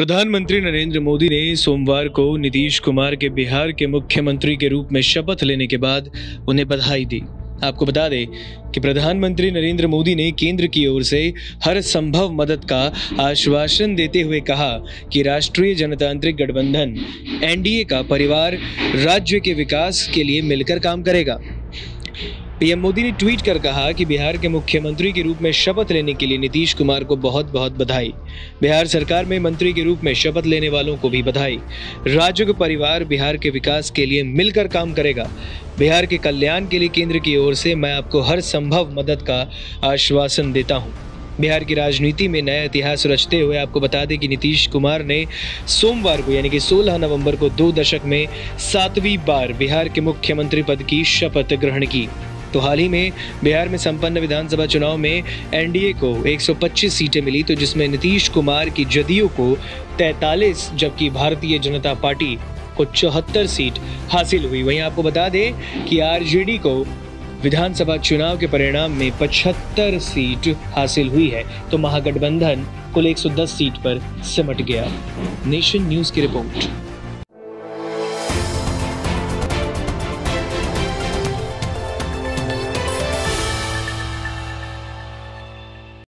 प्रधानमंत्री नरेंद्र मोदी ने सोमवार को नीतीश कुमार के बिहार के मुख्यमंत्री के रूप में शपथ लेने के बाद उन्हें बधाई दी। आपको बता दें कि प्रधानमंत्री नरेंद्र मोदी ने केंद्र की ओर से हर संभव मदद का आश्वासन देते हुए कहा कि राष्ट्रीय जनतांत्रिक गठबंधन, एनडीए का परिवार राज्य के विकास के लिए मिलकर काम करेगा। पीएम मोदी ने ट्वीट कर कहा कि बिहार के मुख्यमंत्री के रूप में शपथ लेने के लिए नीतीश कुमार को बहुत बहुत बधाई। बिहार सरकार में मंत्री के रूप में शपथ लेने वालों को भी बधाई। राज्य का परिवार बिहार के विकास के लिए मिलकर काम करेगा। बिहार के कल्याण के लिए केंद्र की ओर से मैं आपको हर संभव मदद का आश्वासन देता हूँ। बिहार की राजनीति में नया इतिहास रचते हुए आपको बता दें कि नीतीश कुमार ने सोमवार को, यानी कि 16 नवंबर को दो दशक में सातवीं बार बिहार के मुख्यमंत्री पद की शपथ ग्रहण की। तो हाल ही में बिहार में संपन्न विधानसभा चुनाव में एनडीए को 125 सीटें मिली तो जिसमें नीतीश कुमार की जदयू को 43 जबकि भारतीय जनता पार्टी को चौहत्तर सीट हासिल हुई। वहीं आपको बता दें कि आरजेडी को विधानसभा चुनाव के परिणाम में 75 सीट हासिल हुई है तो महागठबंधन कुल 110 सीट पर सिमट गया। नेशन न्यूज़ की रिपोर्ट।